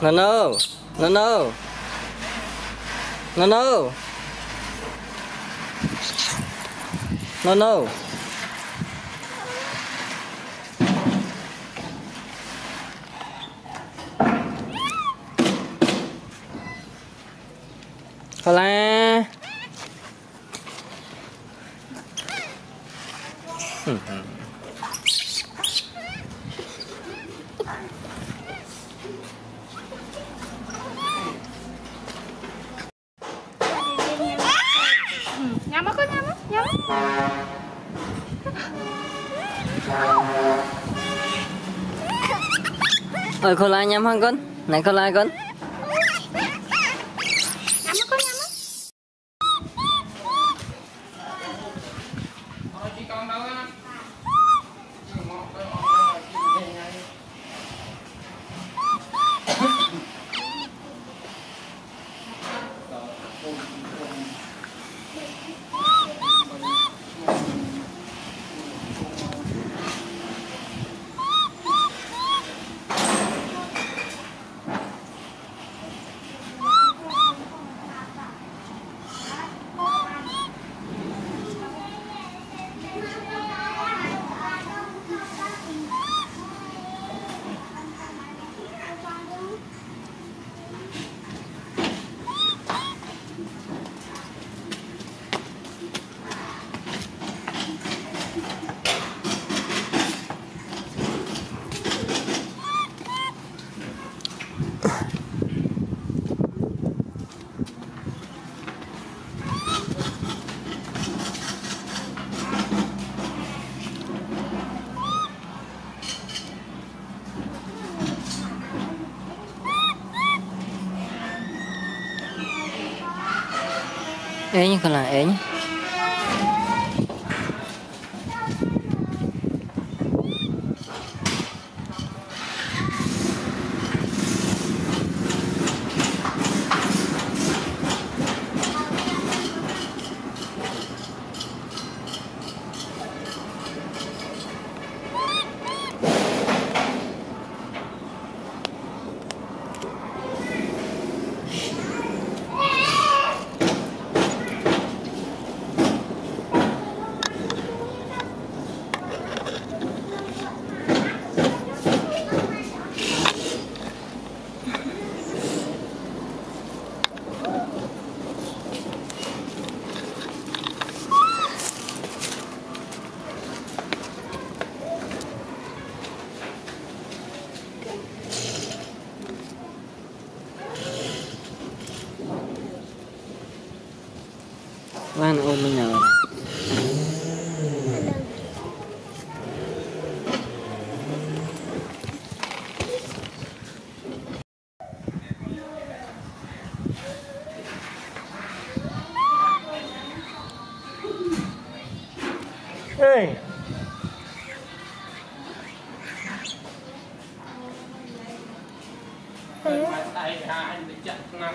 No no. No no. No no. No no. Hola. Mm-hmm. Nhắm mắt con nhắm mắt nhắm mắt. Ôi Hola nhắm hả con. Này con Hola con nhắm mắt con nhắm mắt Ê nhá Hola Lan ôm mình nào Ê. Tay ra anh bị chặt nằm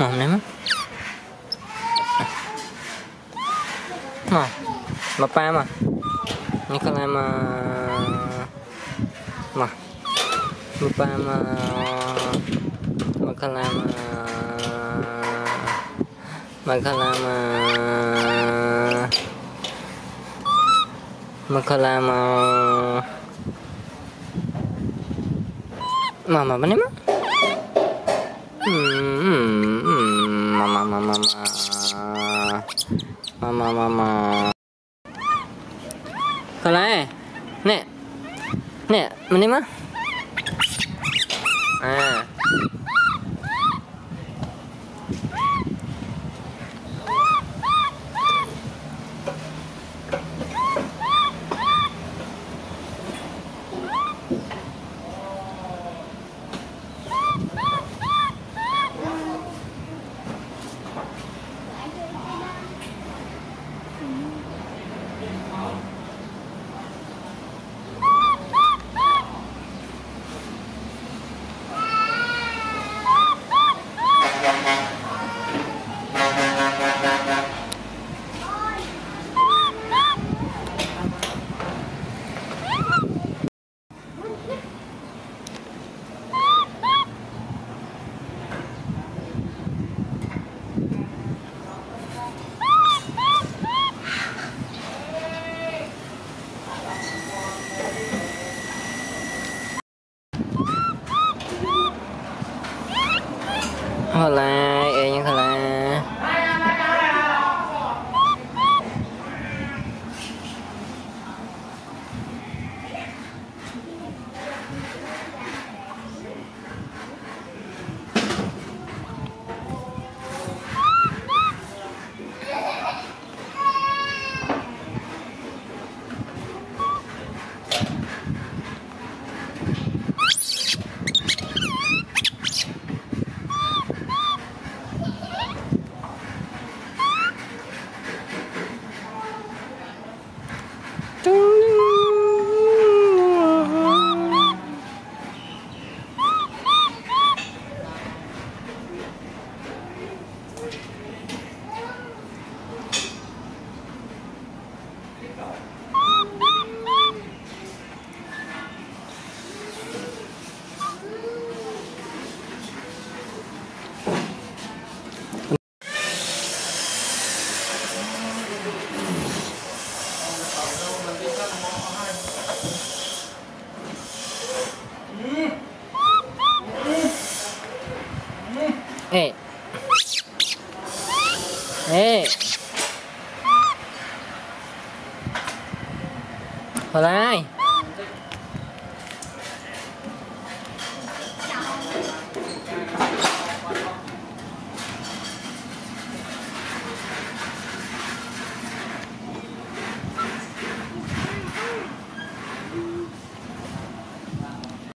À, mà mà. Pa Mà. Mà pa à, mà Ini kalau à, mà Mà Lupa mà Makalama Makalama Makalama mà apa nih, Ma? Hmm, hmm, まあまあまあまあかなえねえねえ胸まああ后来